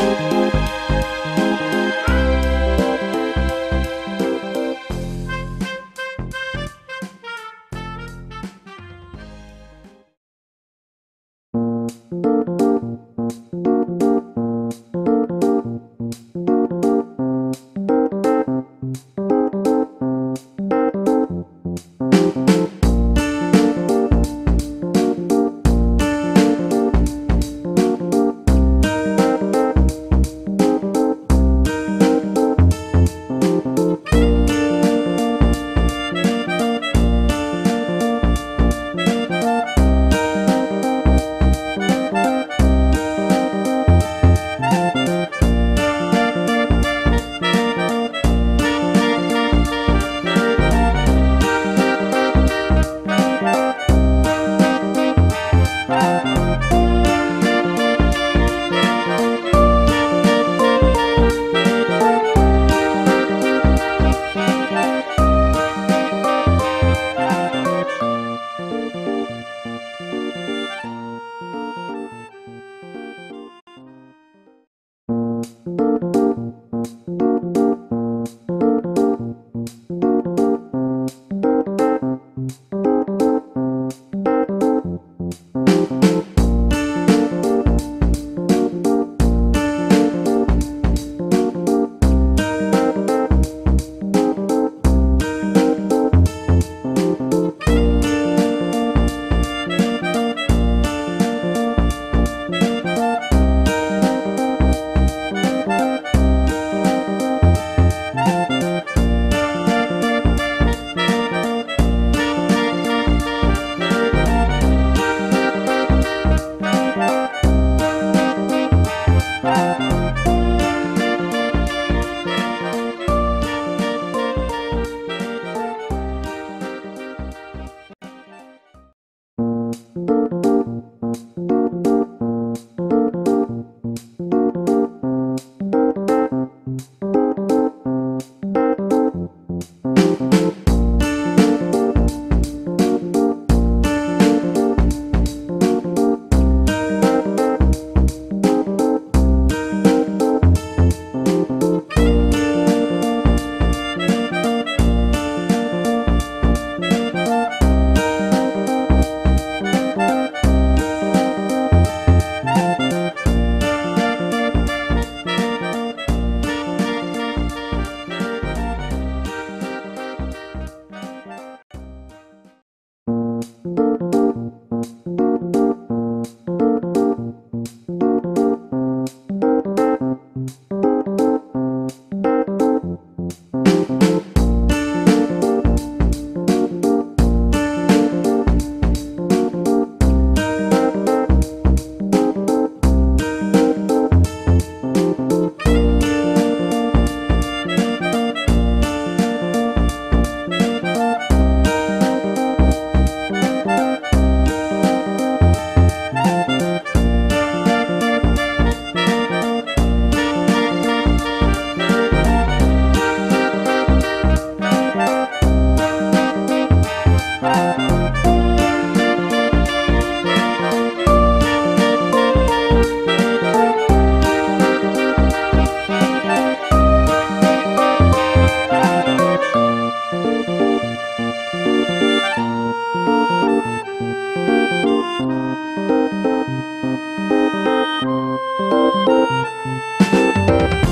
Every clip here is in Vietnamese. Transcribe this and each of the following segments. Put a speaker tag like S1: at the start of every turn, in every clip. S1: Thank you. うん。Thank you.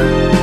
S1: you